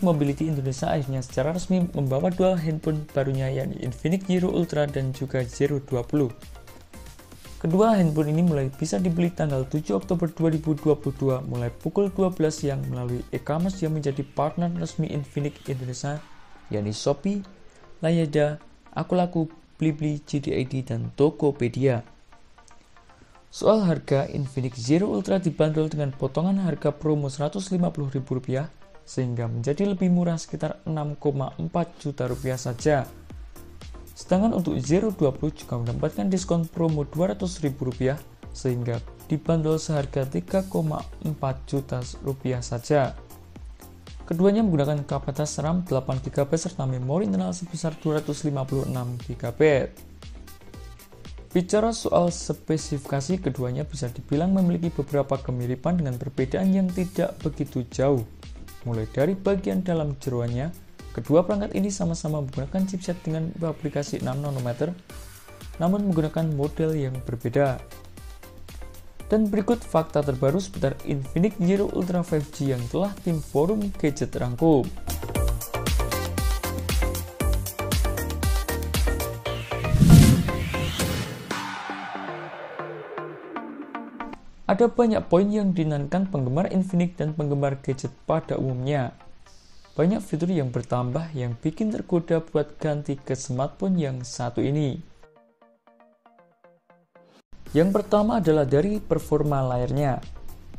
Infinix Mobility Indonesia akhirnya secara resmi membawa dua handphone barunya yakni Infinix Zero Ultra dan juga Zero 20. Kedua handphone ini mulai bisa dibeli tanggal 7 Oktober 2022 mulai pukul 12 siang melalui e-commerce yang menjadi partner resmi Infinix Indonesia yakni Shopee, Lazada, Akulaku, Blibli, JDID, dan Tokopedia. Soal harga, Infinix Zero Ultra dibanderol dengan potongan harga promo Rp150.000 sehingga menjadi lebih murah sekitar 6,4 juta rupiah saja. Sedangkan untuk Zero 20 juga mendapatkan diskon promo Rp200.000 sehingga dibanderol seharga 3,4 juta rupiah saja. Keduanya menggunakan kapasitas RAM 8GB serta memori internal sebesar 256GB. Bicara soal spesifikasi, keduanya bisa dibilang memiliki beberapa kemiripan dengan perbedaan yang tidak begitu jauh. Mulai dari bagian dalam jeruannya, kedua perangkat ini sama-sama menggunakan chipset dengan aplikasi 6 nanometer, namun menggunakan model yang berbeda. Dan berikut fakta terbaru seputar Infinix Zero Ultra 5G yang telah tim forum gadget rangkum. Ada banyak poin yang dinantikan penggemar Infinix dan penggemar gadget pada umumnya. Banyak fitur yang bertambah yang bikin tergoda buat ganti ke smartphone yang satu ini. Yang pertama adalah dari performa layarnya.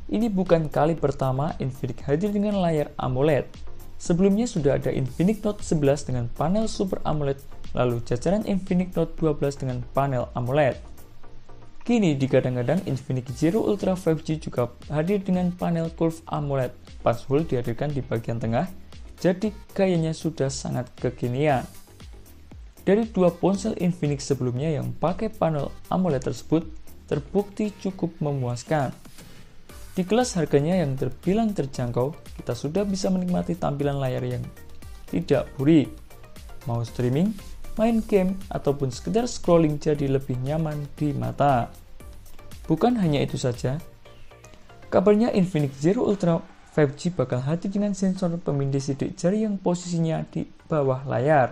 Ini bukan kali pertama Infinix hadir dengan layar AMOLED. Sebelumnya sudah ada Infinix Note 11 dengan panel Super AMOLED, lalu jajaran Infinix Note 12 dengan panel AMOLED. Kini digadang-gadang Infinix Zero Ultra 5G juga hadir dengan panel Curve AMOLED. Full dihadirkan di bagian tengah, jadi gayanya sudah sangat kekinian. Dari dua ponsel Infinix sebelumnya yang pakai panel AMOLED tersebut, terbukti cukup memuaskan. Di kelas harganya yang terbilang terjangkau, kita sudah bisa menikmati tampilan layar yang tidak burik. Mau streaming, main game, ataupun sekedar scrolling jadi lebih nyaman di mata. Bukan hanya itu saja, kabarnya Infinix Zero Ultra 5G bakal hadir dengan sensor pemindai sidik jari yang posisinya di bawah layar.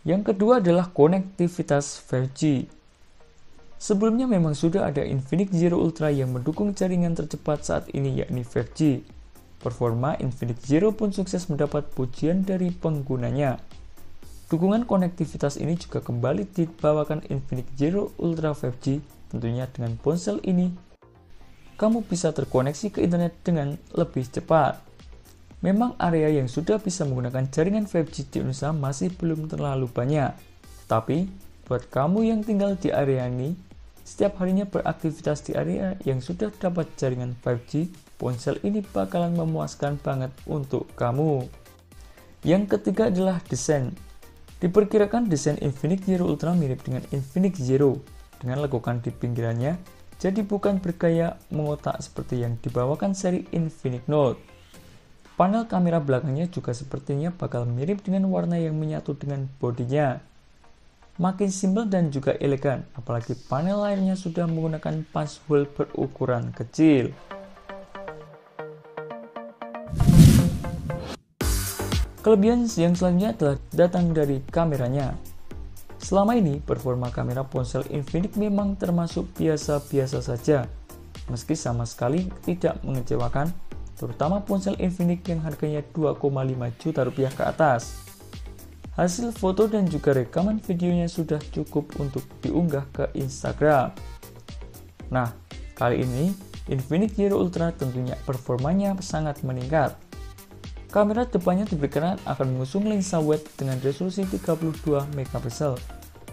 Yang kedua adalah konektivitas 5G. Sebelumnya memang sudah ada Infinix Zero Ultra yang mendukung jaringan tercepat saat ini yakni 5G. Performa Infinix Zero pun sukses mendapat pujian dari penggunanya. Dukungan konektivitas ini juga kembali dibawakan Infinix Zero Ultra 5G. Tentunya dengan ponsel ini, kamu bisa terkoneksi ke internet dengan lebih cepat. Memang area yang sudah bisa menggunakan jaringan 5G di Indonesia masih belum terlalu banyak. Tapi, buat kamu yang tinggal di area ini, setiap harinya beraktivitas di area yang sudah dapat jaringan 5G, ponsel ini bakalan memuaskan banget untuk kamu. Yang ketiga adalah desain. Diperkirakan desain Infinix Zero Ultra mirip dengan Infinix Zero dengan lekukan di pinggirannya, jadi bukan bergaya mengotak seperti yang dibawakan seri Infinix Note. Panel kamera belakangnya juga sepertinya bakal mirip dengan warna yang menyatu dengan bodinya. Makin simpel dan juga elegan, apalagi panel layarnya sudah menggunakan punch hole berukuran kecil. Kelebihan yang selanjutnya telah datang dari kameranya. Selama ini, performa kamera ponsel Infinix memang termasuk biasa-biasa saja, meski sama sekali tidak mengecewakan, terutama ponsel Infinix yang harganya 2,5 juta rupiah ke atas. Hasil foto dan juga rekaman videonya sudah cukup untuk diunggah ke Instagram. Nah, kali ini Infinix Zero Ultra tentunya performanya sangat meningkat Kamera depannya diperkirakan akan mengusung lensa wide dengan resolusi 32 megapiksel.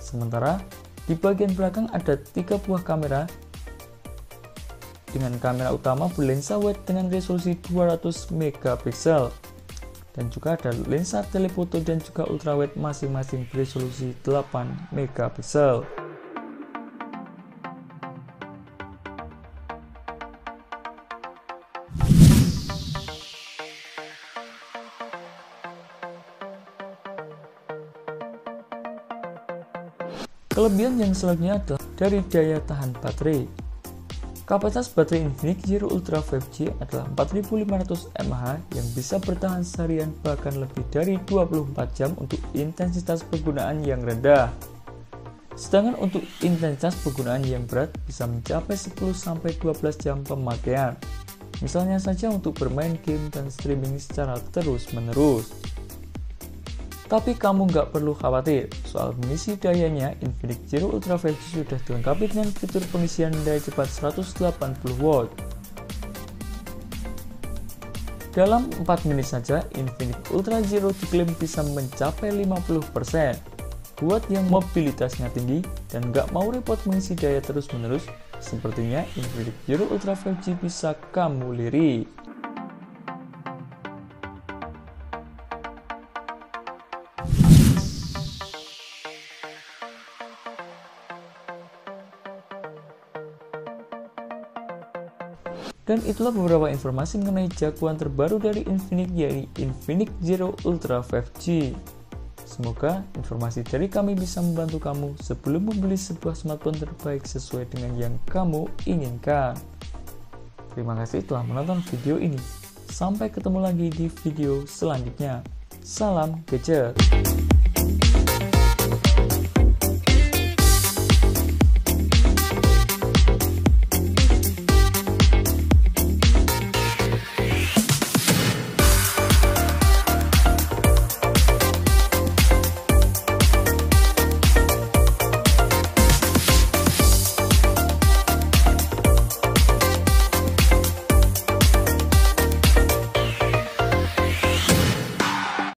Sementara di bagian belakang ada tiga buah kamera dengan kamera utama berlensa wide dengan resolusi 200 megapiksel dan juga ada lensa telefoto dan juga ultrawide masing-masing beresolusi 8 megapiksel. Kelebihan yang selanjutnya adalah dari daya tahan baterai. Kapasitas baterai Infinix Zero Ultra 5G adalah 4500 mAh yang bisa bertahan seharian bahkan lebih dari 24 jam untuk intensitas penggunaan yang rendah. Sedangkan untuk intensitas penggunaan yang berat bisa mencapai 10-12 jam pemakaian. Misalnya saja untuk bermain game dan streaming secara terus-menerus. Tapi kamu nggak perlu khawatir, soal mengisi dayanya, Infinix Zero Ultra 5G sudah dilengkapi dengan fitur pengisian daya cepat 180 watt. Dalam 4 menit saja, Infinix Ultra Zero diklaim bisa mencapai 50%. Buat yang mobilitasnya tinggi dan nggak mau repot mengisi daya terus-menerus, sepertinya Infinix Zero Ultra 5G bisa kamu lirik. Dan itulah beberapa informasi mengenai jagoan terbaru dari Infinix yaitu Infinix Zero Ultra 5G. Semoga informasi dari kami bisa membantu kamu sebelum membeli sebuah smartphone terbaik sesuai dengan yang kamu inginkan. Terima kasih telah menonton video ini. Sampai ketemu lagi di video selanjutnya. Salam gadget.